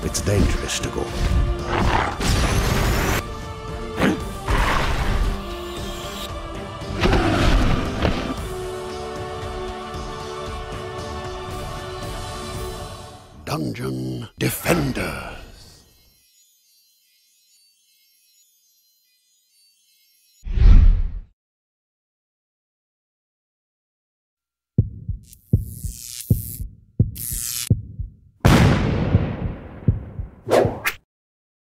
It's dangerous to go. Dungeon Defender.